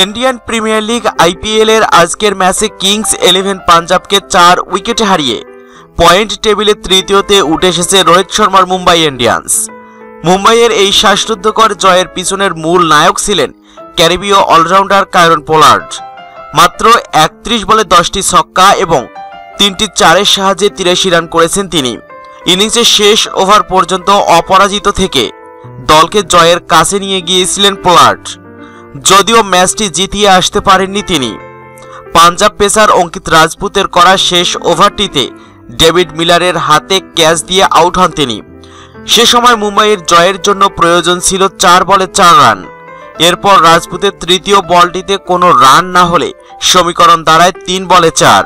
Indian premier league IPL এর আজকের ম্যাচে কিংস ইলেভেন পাঞ্জাবকে চার উইকেটে হারিয়ে পয়েন্ট টেবিলে তৃতীয়তে উঠে এসেছে রোহিত শর্মার মুম্বাই ইন্ডিয়ান্স। মুম্বাইয়ের এই শ্বাসরুদ্ধকর জয়ের পিছনের মূল নায়ক ছিলেন ক্যারিবীয় অলরাউন্ডার কায়রন পোলার্ড। মাত্র একত্রিশ বলে দশটি ছক্কা এবং তিনটি চারের সাহায্যে তিরাশি রান করেছেন তিনি। ইনিংসের শেষ ওভার পর্যন্ত অপরাজিত থেকে দলকে জয়ের কাছে নিয়ে গিয়েছিলেন পোলার্ড। যদিও ম্যাচটি জিতিয়ে আসতে পারেননি তিনি। পাঞ্জাব পেসার অঙ্কিত রাজপুতের করা শেষ ওভারটিতে ডেভিড মিলারের হাতে ক্যাচ দিয়ে আউট হন তিনি। সে সময় মুম্বাইয়ের জয়ের জন্য প্রয়োজন ছিল চার বলে চার রান। এরপর রাজপুতের তৃতীয় বলটিতে কোনো রান না হলে সমীকরণ দাঁড়ায় তিন বলে চার।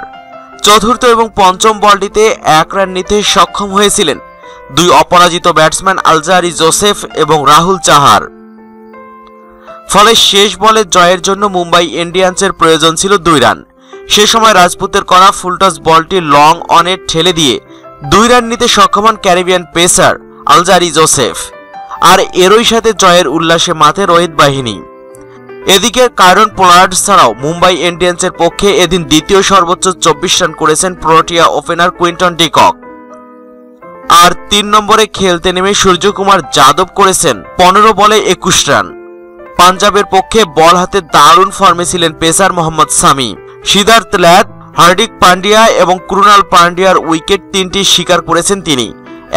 চতুর্থ এবং পঞ্চম বলটিতে এক রান নিতে সক্ষম হয়েছিলেন দুই অপরাজিত ব্যাটসম্যান আলজারি জোসেফ এবং রাহুল চাহার। ফলে শেষ বলে জয়ের জন্য মুম্বাই ইন্ডিয়ান্সের প্রয়োজন ছিল দুই রান। সে সময় রাজপুতের করা ফুলটস বলটি লং অনে ঠেলে দিয়ে দুই রান নিতে সক্ষম হন ক্যারিবিয়ান পেসার আলজারি জোসেফ। আর এরই সাথে জয়ের উল্লাসে মাঠে রোহিত বাহিনী। এদিকে কারণ পোলার্ড ছাড়াও মুম্বাই ইন্ডিয়ান্সের পক্ষে এদিন দ্বিতীয় সর্বোচ্চ চব্বিশ রান করেছেন Protea opener Quinton de Kock. আর তিন নম্বরে খেলতে নেমে সূর্যকুমার যাদব করেছেন পনেরো বলে একুশ রান। পাঞ্জাবের পক্ষে বল হাতে দারুণ ফর্মে ছিলেন পেসার মোহাম্মদ সামি। সিদ্ধার্থ ল্যাদ হার্দিক পান্ডিয়া এবং ক্রুনাল পান্ডিয়ার উইকেট তিনটি শিকার করেছেন তিনি।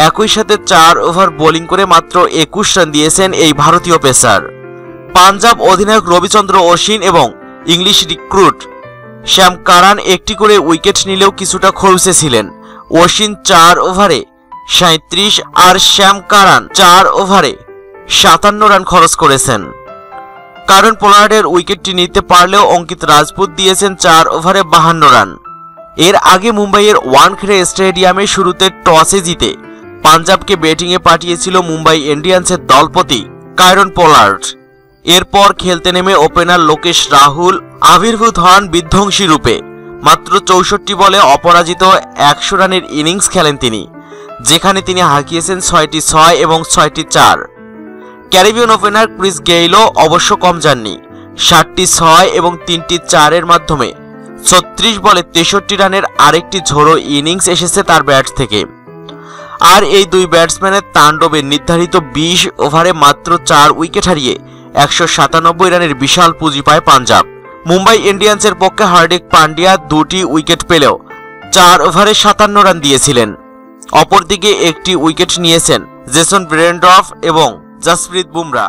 একই সাথে চার ওভার বোলিং করে মাত্র একুশ রান দিয়েছেন এই ভারতীয় পেসার। পাঞ্জাব অধিনায়ক রবিচন্দ্র অশ্বিন এবং ইংলিশ রিক্রুট শ্যাম কারান একটি করে উইকেট নিলেও কিছুটা খরুচে ছিলেন। অশ্বিন চার ওভারে সাঁত্রিশ আর শ্যাম কারান চার ওভারে সাতান্ন রান খরচ করেছেন। কারণ পোলার্ডের উইকেটটি নিতে পারলেও অঙ্কিত রাজপুত দিয়েছেন চার ওভারে বাহান্ন রান। এর আগে মুম্বাইয়ের ওয়ানখেড়ে স্টেডিয়ামে শুরুতে টসে জিতে পাঞ্জাবকে ব্যাটিংয়ে পাঠিয়েছিল মুম্বাই ইন্ডিয়ান্সের দলপতি কায়রন পোলার্ড। এরপর খেলতে নেমে ওপেনার লোকেশ রাহুল, আবির্ভূত হন বিধ্বংসী রূপে। মাত্র চৌষট্টি বলে অপরাজিত একশো রানের ইনিংস খেলেন তিনি, যেখানে তিনি হাঁকিয়েছেন ছয়টি ছয় এবং ছয়টি চার। ক্যারিবিয়ান ওপেনার ক্রিস গেইলও অবশ্য কম যাননি। ষাটটি ছয় এবং তিনটি চারের মাধ্যমে ছত্রিশ বলে তেষট্টি রানের আরেকটি ঝোড়ো ইনিংস এসেছে তার ব্যাট থেকে। আর এই দুই ব্যাটসম্যানের তাণ্ডবে নির্ধারিত বিশ ওভারে মাত্র চার উইকেট হারিয়ে একশো সাতানব্বই রানের বিশাল পুঁজি পায় পাঞ্জাব। মুম্বাই ইন্ডিয়ান্সের পক্ষে হার্দিক পান্ডিয়া দুটি উইকেট পেলেও চার ওভারে সাতান্ন রান দিয়েছিলেন। অপরদিকে একটি উইকেট নিয়েছেন জেসন ব্রেন্ডফ এবং জাসপ্রীত বুমরা